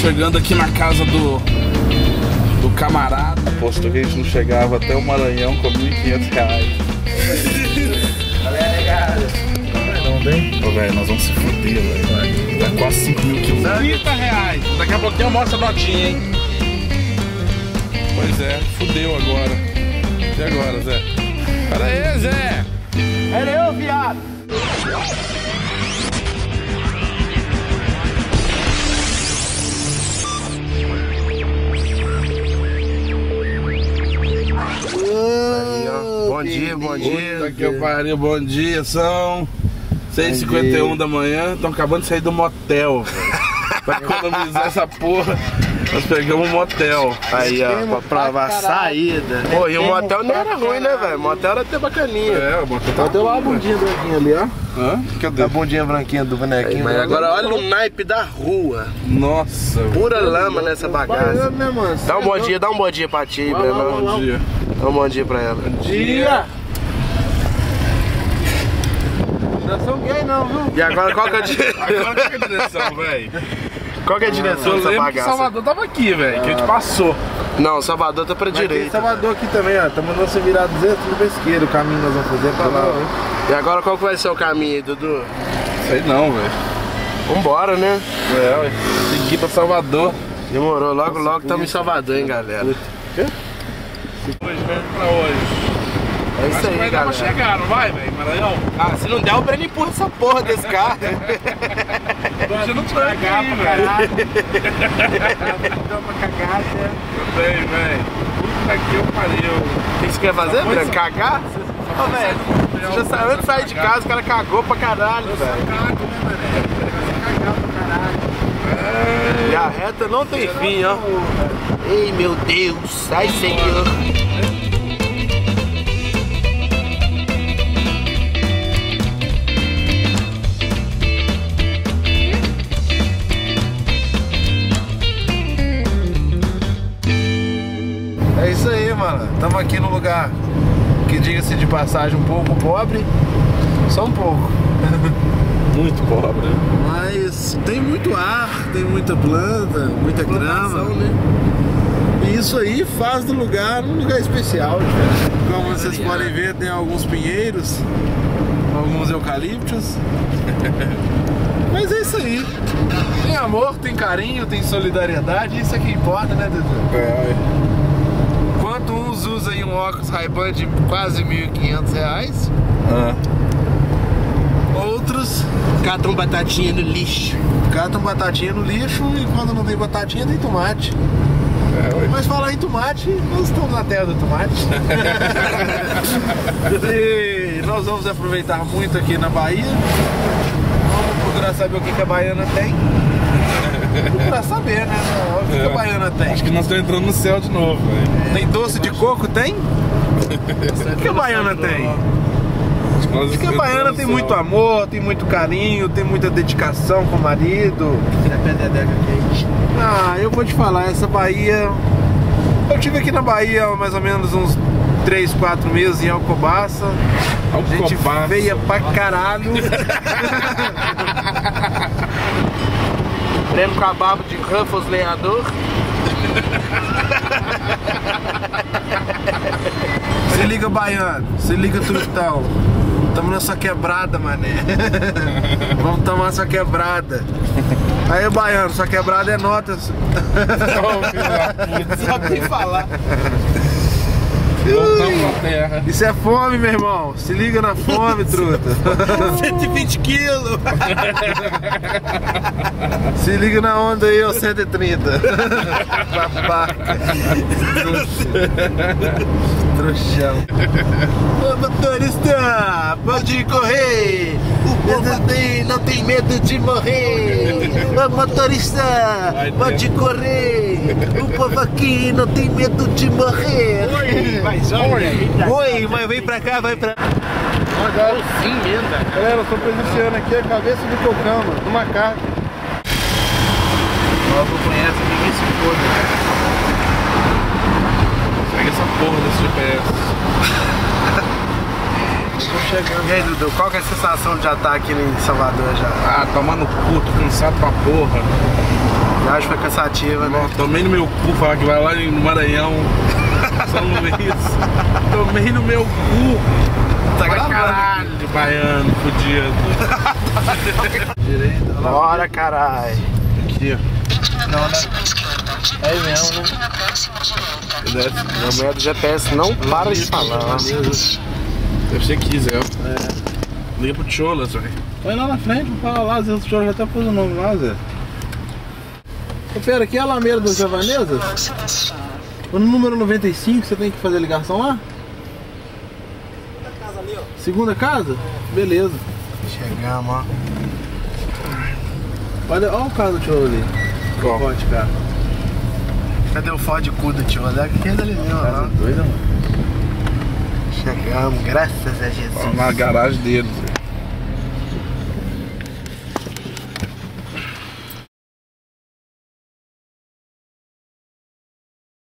chegando aqui na casa do, do camarada. Posto que a gente não chegava até o Maranhão com 1.500 reais. Não tem? Ô, velho, nós vamos se fuder, velho. Tá quase 5 mil quilos. 30 reais. Daqui a pouquinho eu mostro a notinha, hein? Pois é, fudeu agora. E agora, Zé? Pera aí, Zé! Era eu, viado. Ó. Bom dia, bom Puta dia. que eu pariu, bom dia, são 6h51 da manhã, estão acabando de sair do motel, velho. Pra economizar essa porra, nós pegamos um motel. Aí, ó, pra provar a saída. Pô, e o motel não era ruim, né, velho? O motel era até bacaninha. É, o motel tá Deu lá a bundinha branquinha ali, ó. Hã? Cadê? A bundinha branquinha do bonequinho. Mas agora olha o naipe da rua. Nossa. Pura lama nessa bagaça. Né, mano? Dá um bom dia, dá um bom dia pra ti, meu irmão. Bom dia. Dá um bom dia pra ela. Dia! Não sou gay não, viu? E agora qual que é a, di- Agora que é a direção, velho? Qual que é a direção Eu dessa que bagaça? Salvador tava aqui, velho, que a gente passou. Não, Salvador tá pra Mas tem direita. Salvador aqui também, ó. Tá mandando você virar 200 pra esquerda. O caminho nós vamos fazer é pra lá, ó. E agora qual que vai ser o caminho aí, Dudu? Sei não, velho. Vambora, né? É, ué. Tem que ir pra Salvador. Demorou, logo, logo estamos em Salvador, hein, galera. Hoje mesmo pra hoje. É isso Acho que aí, vai dar pra galera. chegar, não vai, velho? Maranhão? Ah, se não der, o Breno empurra essa porra desse carro. Você não tranca aí, velho. Também, velho. Puta que eu pariu. O que você quer fazer, Breno? Cagar? Ô, velho, você já saiu antes de sair de casa, o cara cagou pra caralho, velho. E a reta não tem fim, ó. Ei, meu Deus. Ai, Senhor. Estamos aqui no lugar que, diga-se de passagem, um pouco pobre. Só um pouco. Muito pobre. Mas tem muito ar, tem muita planta, muita grama. né? E isso aí faz do lugar um lugar especial. Como vocês podem ver, tem alguns pinheiros, alguns eucaliptos. Mas é isso aí. Tem amor, tem carinho, tem solidariedade, isso é que importa, né, Dudu? É, óculos Ray-Ban de quase 1.500 reais, ah. outros Catam batatinha no lixo. catam batatinha no lixo e quando não tem batatinha tem tomate. É. Mas falar em tomate, nós estamos na terra do tomate. e nós vamos aproveitar muito aqui na Bahia. Vamos procurar saber o que, que a baiana tem. Procurar saber, né? O que, que a baiana tem? Acho que nós estamos entrando no céu de novo, velho. Tem doce de coco? Tem? O que a baiana tem? Porque a baiana tem muito amor, tem muito carinho, tem muita dedicação com o marido. Ah, eu vou te falar, essa Bahia. Eu tive aqui na Bahia há mais ou menos uns 3, 4 meses em Alcobaça. Gente Alcobaça. feia pra caralho. Breno com a barba de Ruffles lenhador. Se liga, baiano. Se liga, turistão. Tamo nessa quebrada, mané. Vamos tomar essa quebrada. Aí, baiano, sua quebrada é nota. Ô, filho da puta. Só tem falar. Terra. Isso é fome, meu irmão. Se liga na fome, truta. 120 quilos. Se liga na onda aí, ó, 130. Babaca. Trouxão. Ô motorista, pode correr. O povo tem, não tem medo de morrer. Ô motorista, pode correr. O povo aqui não tem medo de morrer. Oi, Oi, mas vem pra cá, vai pra. Sim mesmo, velho. Galera, eu tô presenciando aqui a cabeça do cocama, do macaco. Nós não conhece, ninguém se foda. Pega essa porra desse GPS. tô chegando. E aí, Dudu, qual que é a sensação de já estar aqui em Salvador já? Ah, tomando cu, tô cansado pra porra. A viagem foi cansativa, né? Tomei no meu cu, falar que vai lá no Maranhão. São Luís. Tomei no meu cu. Tá caralho, baiano, fudido. Direita. lá. Bora, caralho. Aqui, ó. É mesmo, né? Desce. Meu medo do GPS não para de falar. ó. Deve ser 15, é. Liga pro Cholas, velho. Vai lá na frente, vou falar lá, Zé do Choro já até pôs o nome lá, Zé. Ô, pera, aqui é a Alameda das Javanesas? No número 95 você tem que fazer a ligação lá? Segunda casa? Beleza. Chegamos, ó. Olha, olha o carro do tio ali. Qual? Pode, cara. Cadê o Ford cu do tio? Olha aqui ali mesmo, ó. Doida, mano. Chegamos, graças a Jesus. Ó, na garagem deles, velho.